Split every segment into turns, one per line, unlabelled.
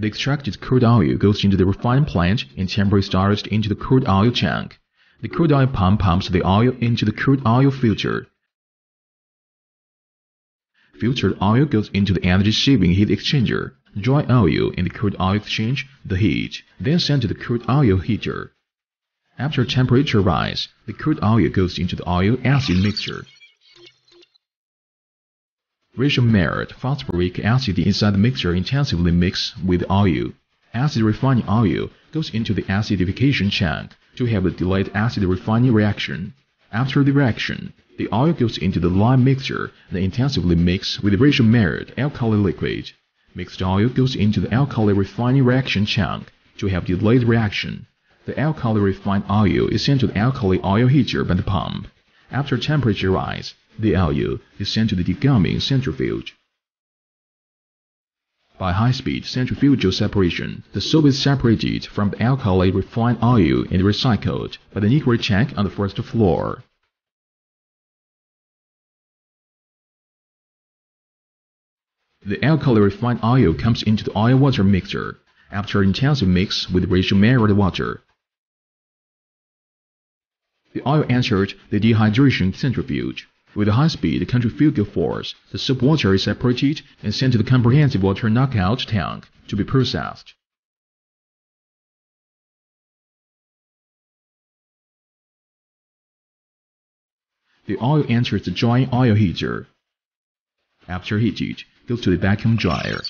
The extracted crude oil goes into the refining plant and temporarily storage into the crude oil tank. The crude oil pump pumps the oil into the crude oil filter. Filtered oil goes into the energy-saving heat exchanger. Dry oil in the crude oil exchange the heat, then sent to the crude oil heater. After temperature rise, the crude oil goes into the oil acid mixture. Ratio-merit phosphoric acid inside the mixture intensively mix with oil. Acid refining oil goes into the acidification tank to have a delayed acid refining reaction. After the reaction, the oil goes into the lime mixture and intensively mix with ratio-merit alkali liquid. Mixed oil goes into the alkali refining reaction tank to have delayed reaction. The alkali refined oil is sent to the alkali oil heater by the pump. After temperature rise, the oil is sent to the degumming centrifuge. By high-speed centrifugal separation, the soap is separated from the alkali refined oil and recycled by the Negri tank on the first floor. The alkali refined oil comes into the oil-water mixer after intensive mix with ratio-merit water. The oil entered the dehydration centrifuge. With a high-speed centrifugal force, the soap water is separated and sent to the comprehensive water knockout tank to be processed. The oil enters the drying oil heater. After heated, goes to the vacuum dryer.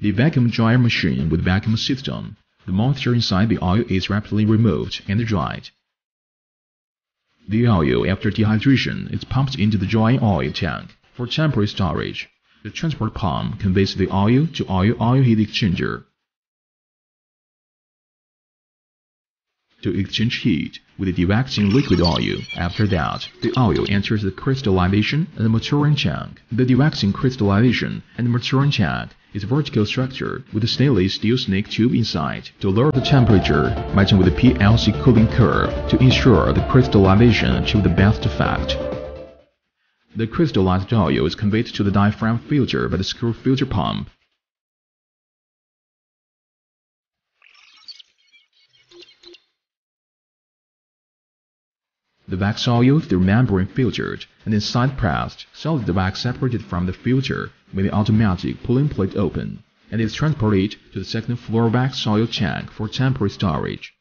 The vacuum dryer machine with vacuum system. The moisture inside the oil is rapidly removed and dried. The oil, after dehydration, is pumped into the drying oil tank for temporary storage. The transport pump conveys the oil to oil-oil heat exchanger. To exchange heat with the dewaxing liquid oil. After that, the oil enters the crystallization and maturing tank. The dewaxing crystallization and the maturing tank is a vertical structure with a stainless steel snake tube inside to lower the temperature, matching with the PLC cooling curve to ensure the crystallization achieve the best effect. The crystallized oil is conveyed to the diaphragm filter by the screw filter pump. The wax oil through membrane filtered and then side pressed so that the wax separated from the filter with the automatic pulling plate open and is transported to the second floor back soil tank for temporary storage.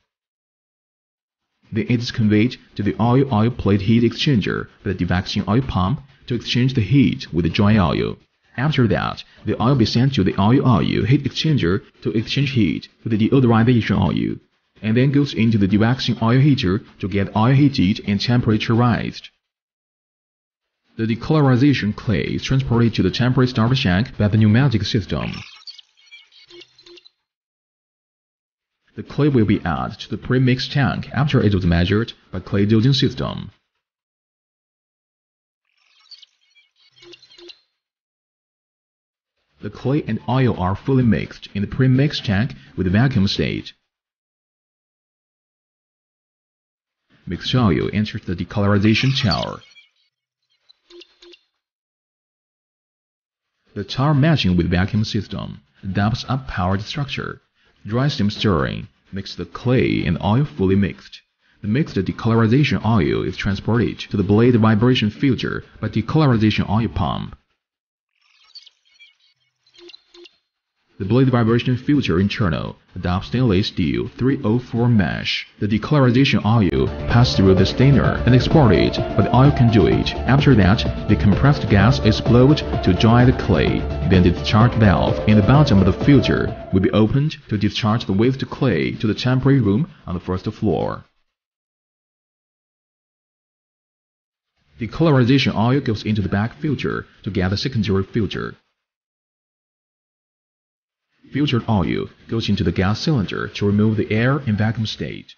Then it is conveyed to the oil-oil plate heat exchanger by the dewaxing oil pump to exchange the heat with the dry oil. After that, the oil be sent to the oil-oil heat exchanger to exchange heat with the deodorization oil and then goes into the dewaxing oil heater to get oil heated and temperaturized. The decolorization clay is transported to the temporary storage tank by the pneumatic system. The clay will be added to the pre-mixed tank after it was measured by clay dosing system. The clay and oil are fully mixed in the pre-mixed tank with vacuum state. Mixed oil enters the decolorization tower. The tower matching with vacuum system adapts a powered structure. Dry steam stirring makes the clay and oil fully mixed. The mixed decolorization oil is transported to the blade vibration filter by decolorization oil pump. The blade vibration filter internal adopts stainless steel 304 mesh. The decolorization oil passes through the stainer and exported by the oil can do it. After that, the compressed gas blowed to dry the clay. Then the discharge valve in the bottom of the filter will be opened to discharge the waste clay to the temporary room on the first floor. The Decolorization oil goes into the back filter to get the secondary filter. Filtered oil goes into the gas cylinder to remove the air in vacuum state.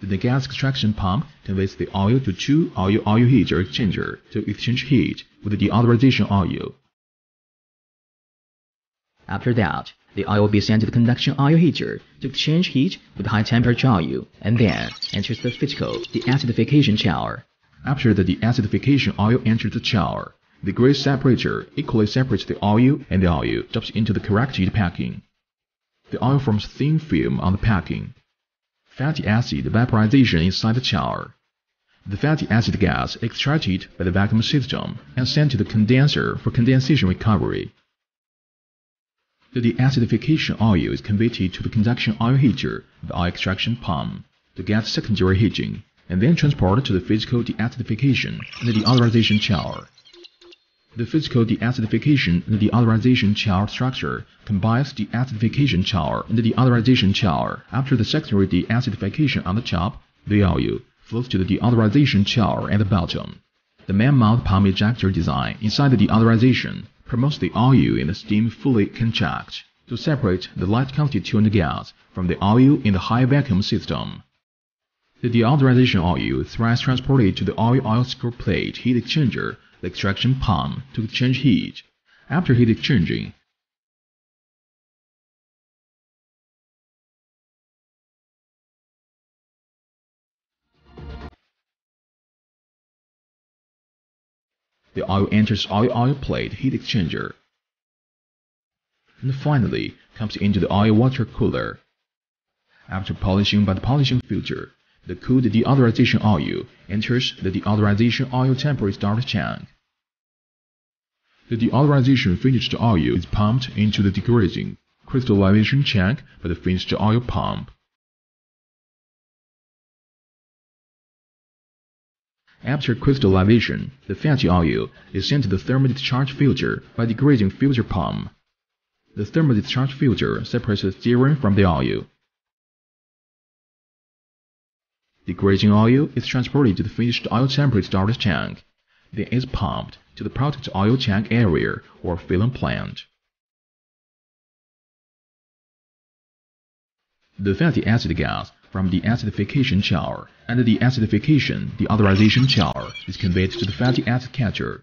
Then the gas extraction pump conveys the oil to two oil-oil heater exchanger to exchange heat with the deodorization oil.
After that, the oil will be sent to the conduction oil heater to exchange heat with high temperature oil and then enters the physical deacidification tower.
After the deacidification oil enters the tower, The grease separator equally separates the oil and the oil drops into the corrugated packing. The oil forms thin film on the packing. Fatty acid vaporization inside the chiller. The fatty acid gas extracted by the vacuum system and sent to the condenser for condensation recovery. The deacidification oil is converted to the conduction oil heater the oil extraction pump to get secondary heating, and then transported to the physical deacidification and the deodorization chiller. The physical deacidification and the chiller structure combines the acidification chiller and the deodorization chiller. After the secondary deacidification on the top, the oil flows to the deodorization chiller at the bottom. The main mount pump ejector design inside the deodorization promotes the oil in the steam fully contract to separate the light constituent gas from the oil in the high vacuum system. The deodorization oil thrice transported to the oil-oil screw plate heat exchanger the extraction pump to exchange heat. After heat exchanging, the oil enters oil-oil plate heat exchanger. And finally comes into the oil water cooler. After polishing by the polishing filter, the cooled deodorization oil enters the deodorization oil temporary storage tank. The deodorization finished oil is pumped into the degreasing crystallization tank by the finished oil pump. After crystallization, the fatty oil is sent to the thermal discharge filter by degreasing filter pump. The thermal discharge filter separates the stearin from the oil. Degrading oil is transported to the finished oil temperate storage tank, then is pumped to the product oil tank area or filling plant. The fatty acid gas from the acidification chiller and the acidification deodorization chiller is conveyed to the fatty acid catcher.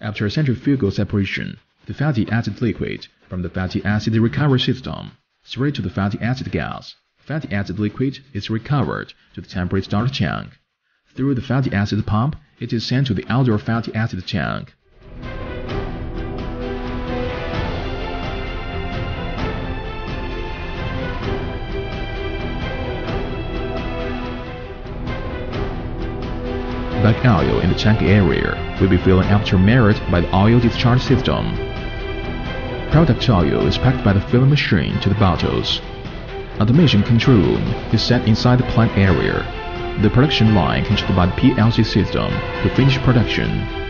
After centrifugal separation, the fatty acid liquid from the fatty acid recovery system straight to the fatty acid gas. Fatty acid liquid is recovered to the temperate storage tank. Through the fatty acid pump, it is sent to the outdoor fatty acid tank. Back oil in the tank area will be filling after merit by the oil discharge system. Product oil is packed by the filling machine to the bottles. Automation control room is set inside the plant area. The production line controlled by the PLC system to finish production.